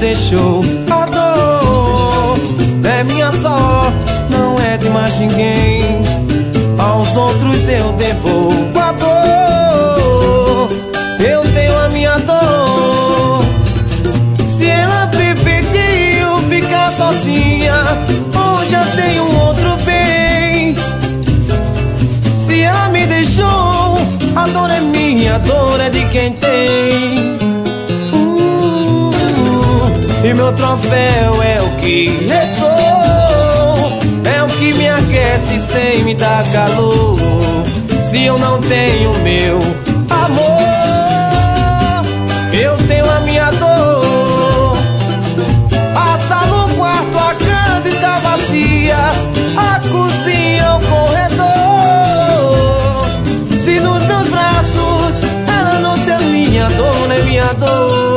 deixou. A dor é minha só Não é de mais ninguém. Aos outros eu devolvo e meu troféu é o que ressoou É o que me aquece sem me dar calor. Se eu não tenho meu amor Eu tenho a minha dor. A sala, o quarto, a casa está vazia. A cozinha, o corredor. Se nos meus braços ela não se alinha Dor não é minha dor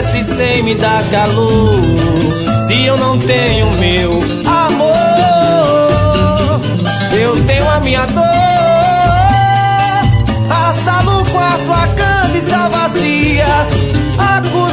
cresce sem me dar calor Se eu não tenho meu amor. Eu tenho a minha dor A sala, o quarto, a cama está vazia A cura